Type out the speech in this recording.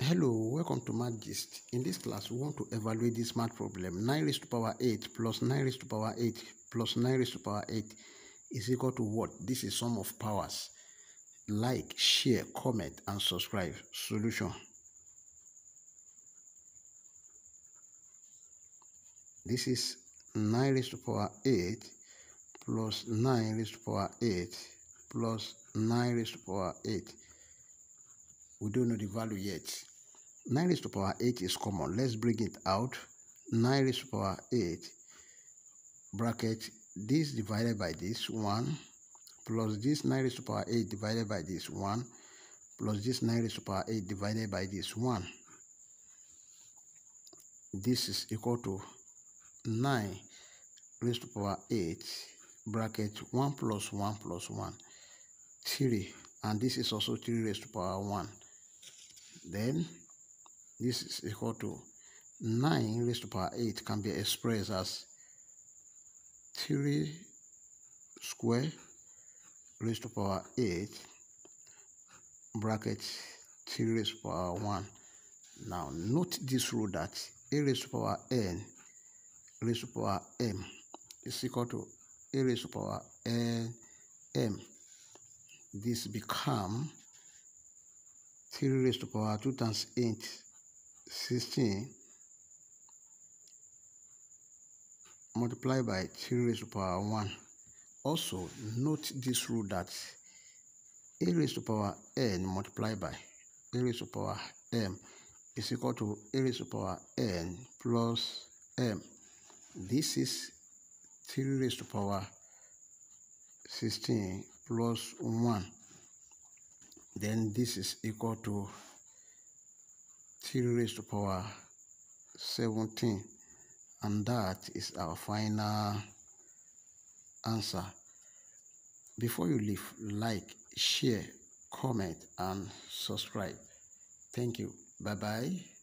Hello, welcome to Math Gist. In this class, we want to evaluate this math problem. 9 raised to power 8 plus 9 raised to power 8 plus 9 raised to power 8 is equal to what? This is sum of powers. Like, share, comment, and subscribe. Solution. This is 9 raised to power 8 plus 9 raised to power 8 plus 9 raised to power 8 we don't know the value yet. 9 raised to power 8 is common. Let's bring it out. 9 raised to power 8 bracket this divided by this 1 plus this 9 raised to power 8 divided by this 1 plus this 9 raised to power 8 divided by this 1. This is equal to 9 raised to power 8 bracket 1 plus 1 plus 1 3 and this is also 3 raised to the power 1 then this is equal to 9 raised to power 8 can be expressed as 3 square raised to power 8 bracket 3 raised to power 1. Now note this rule that a raised to power n raised to power m is equal to a raised to power n m. This become 3 raised to power 2 times 8, 16, multiplied by 3 raised to power 1. Also, note this rule that a raised to power n multiplied by a raised to power m is equal to a raised to power n plus m. This is 3 raised to power 16 plus 1 then this is equal to 3 raised to power 17 and that is our final answer. Before you leave like share comment and subscribe. Thank you. Bye bye